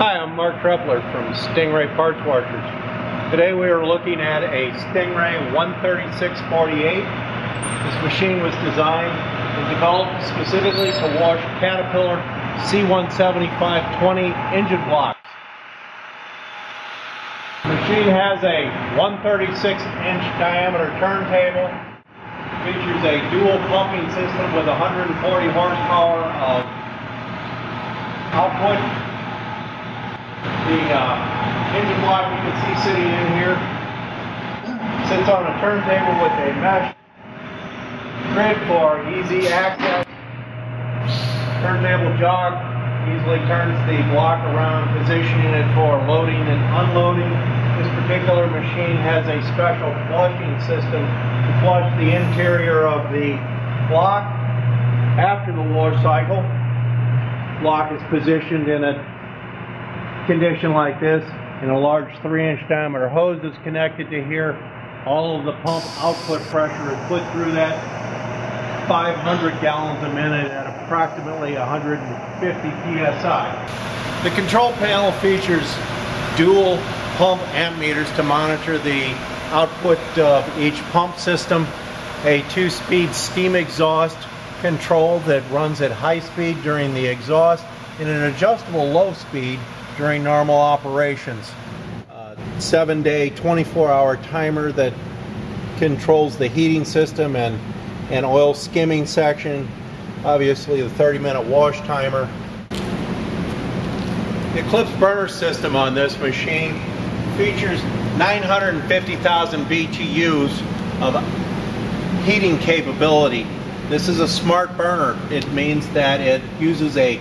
I'm Mark Trepler from Stingray Parts Washers. Today we are looking at a Stingray 13648. This machine was designed and developed specifically to wash Caterpillar C17520 engine blocks. The machine has a 136 inch diameter turntable, features a dual pumping system with 140 horsepower of output the uh, engine block you can see sitting in here sits on a turntable with a mesh grid for easy access. Turntable jog easily turns the block around, positioning it for loading and unloading. This particular machine has a special flushing system to flush the interior of the block after the wash cycle. Block is positioned in a condition like this and a large 3 inch diameter hose is connected to here. All of the pump output pressure is put through that 500 gallons a minute at approximately 150 psi. The control panel features dual pump ammeters to monitor the output of each pump system, a two-speed steam exhaust control that runs at high speed during the exhaust, and an adjustable low speed during normal operations. Uh, seven day, 24 hour timer that controls the heating system and, and oil skimming section. Obviously, the 30 minute wash timer. The Eclipse burner system on this machine features 950,000 BTUs of heating capability. This is a smart burner. It means that it uses a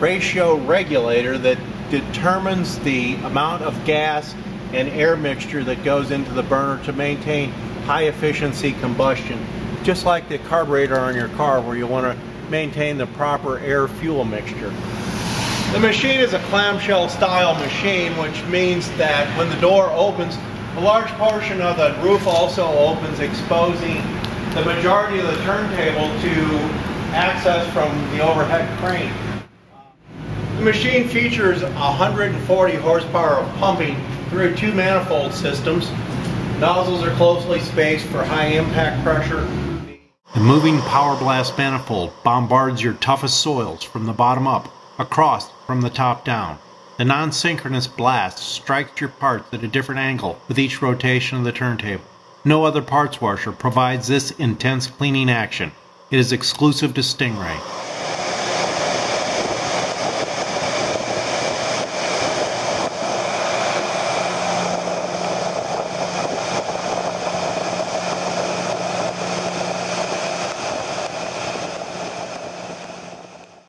ratio regulator that determines the amount of gas and air mixture that goes into the burner to maintain high efficiency combustion. Just like the carburetor on your car where you want to maintain the proper air fuel mixture. The machine is a clamshell style machine which means that when the door opens a large portion of the roof also opens exposing the majority of the turntable to access from the overhead crane. The machine features 140 horsepower of pumping through two manifold systems. Nozzles are closely spaced for high impact pressure. The moving power blast manifold bombards your toughest soils from the bottom up, across from the top down. The non-synchronous blast strikes your parts at a different angle with each rotation of the turntable. No other parts washer provides this intense cleaning action. It is exclusive to Stingray.